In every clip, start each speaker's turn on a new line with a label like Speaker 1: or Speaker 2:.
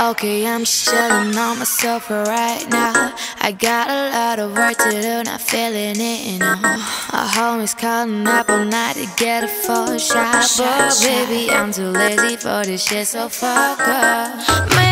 Speaker 1: Okay, I'm chilling on myself right now. I got a lot of work to do, not feeling it, you know. My homies calling up all night to get a full shot. But baby, I'm too lazy for this shit, so fuck up.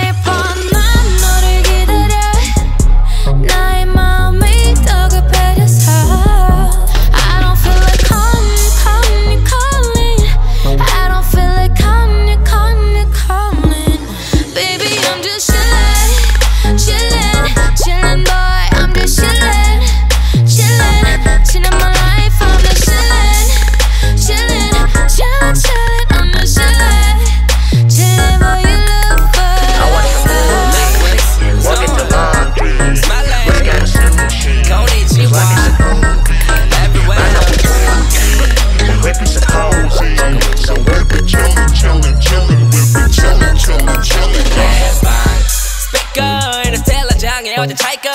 Speaker 2: 텔라장에 어제 차이거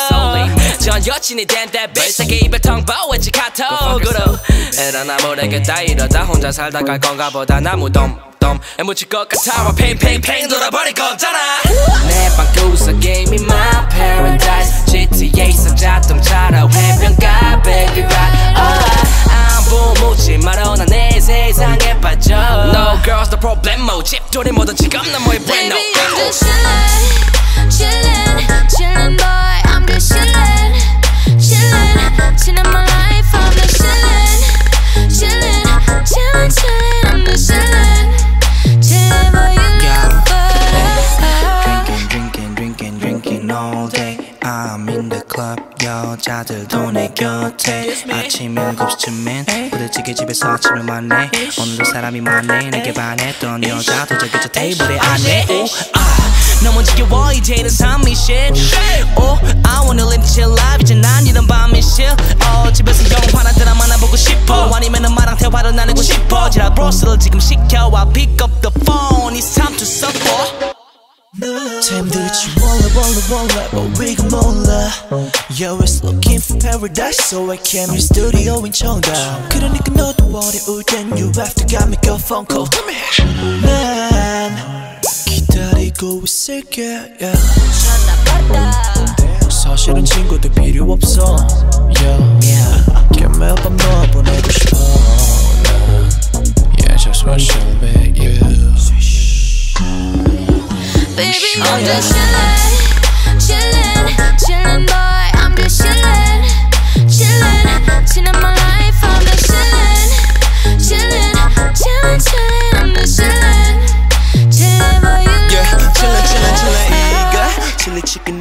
Speaker 2: 전 여친이 된대 비싸게 입에 텅버웨지 카톡으로 에라 나 모르겠다 이러다 혼자 살다 갈 건가 보다 나무 덤덤 묻힐 것 같아 팽팽팽 돌아버릴 거잖아 내 방구석 게임이 my paradise GTA에서 자동차로 해변가 baby ride 안보 묻지 말어 난내 세상에 빠져 No girls no problemo 집돌이 뭐든 지금 난 뭐의 brand
Speaker 1: Baby,
Speaker 2: no
Speaker 1: I'm just chillin',
Speaker 3: The club. 여자들도 내 곁에. 아침 7시쯤엔 부대찌개 집에서 아침을 만네 오늘도 사람이 많네. 내게 반했던 여자 도 저기 저 테이블에 오, 아, 너무 지겨워. 이제는 삶이 shit 오, I wanna live this life. 이제 난 이런 밤이 싫어. 어, 집에서 영화나 드라마나 보고 싶어. 아니면 엄마랑 대화를 나누고 싶어. 지랄 브로스를 지금 시켜와. Pick up the phone
Speaker 4: 템들지 몰라 몰라 몰라 but we gon' 몰라 You're always looking for paradise so I came in studio in 청담 그러니까 너도 어려울 땐 you have to got me go phone call 난 기다리고 있을게 yeah. 사실은 친구들 필요 없어 yeah. yeah. 매일 밤 너와 보내고 싶어 난 Yeah just want to with
Speaker 1: Baby, I'm just chillin',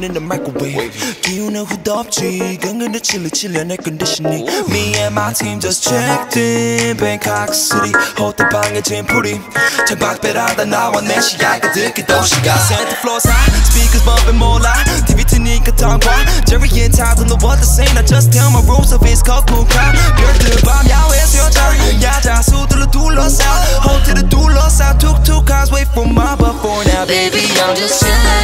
Speaker 4: chili chicken in the microwave 기운은 후도 없지 근근데 chili chillin' 내 conditioning Me and my team just checked in Bangkok City 호텔 방에 짐풀이 창밖 베란다 나와 내 시야가 듣기 도시가 Center floors high Speakers bumping 몰라 TV 트니까 텅과 Jerry and Todd don't know what to say I just tell my rules of it's called cool crowd 별들 밤 야외에서 여자 야자수들로 둘러싸 호텔을 둘러싸 툭툭 cars wait for my but for now
Speaker 1: Baby, I'm just chillin', chillin',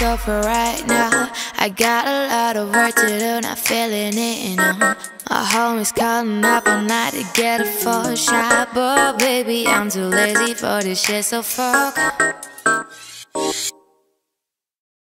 Speaker 1: Myself for right now. I got a lot of work to do, not feeling it, you know. My homies calling up all night to get a full shot, but baby, I'm too lazy for this shit, so fuck.